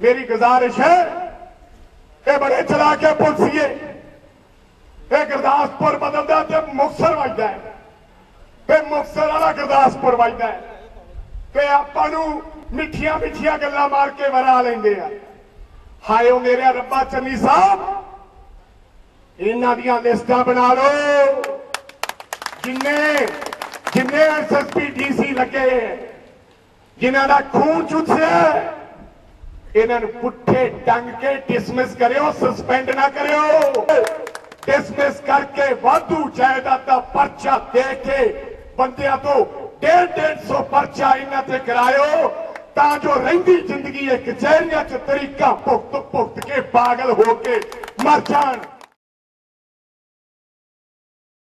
ਮੇਰੀ ਗੁਜ਼ਾਰਿਸ਼ ਹੈ ਇਹ ਬੜੇ ਚਲਾ ਕੇ ਪੁਲਸੀਏ ਇਹ ਗੁਰਦਾਸਪੁਰ ਬਦਲਦਾ ਤੇ ਮੁਕਤਸਰ ਵੱਜਦਾ ਹੈ ਤੇ ਮੁਕਤਸਰ ਵਾਲਾ ਗੁਰਦਾਸਪੁਰ ਵੱਜਦਾ ਹੈ ਤੇ ਆਪਾਂ ਨੂੰ ਮਿੱਠੀਆਂ ਮਿੱਠੀਆਂ ਗੱਲਾਂ ਮਾਰ ਕੇ ਵਰਾ ਲੈਂਦੇ ਆ ਹਾਇਓ ਮੇਰੇ ਰੱਬਾ ਚੰਨੀ ਸਾਹਿਬ ਇਹਨਾਂ ਦੀਆਂ ਲਿਸਟਾਂ ਬਣਾ ਲਓ ਜਿੰਨੇ ਜਿੰਨੇ ਐਸਐਸਪੀ ਡੀਸੀ ਲੱਗੇ ਜਿਨ੍ਹਾਂ ਦਾ ਖੂਨ ਚੁੱਸਿਆ ਇਹਨਾਂ ਨੂੰ ਪੁੱਠੇ ਡੰਗ ਕੇ ਡਿਸਮਿਸ ਕਰਿਓ ਸਸਪੈਂਡ ਨਾ ਕਰਿਓ। ਡਿਸਮਿਸ ਕਰਕੇ ਵਾਧੂ ਜਾਇਦਾਦ ਦਾ ਪਰਚਾ ਦੇ ਕੇ ਬੰਦਿਆਂ ਤੋਂ 150 ਪਰਚਾ ਇਹਨਾਂ ਤੇ ਕਰਾਇਓ, ਤਾਂ ਜੋ ਰਹਿੰਦੀ ਜ਼ਿੰਦਗੀ ਇਹ ਕਚਹਿਰੀਆਂ 'ਚ ਤਰੀਕਾ ਭੁਗਤ ਭੁਗਤ ਕੇ ਪਾਗਲ ਹੋ ਕੇ ਮਰ ਜਾਣ।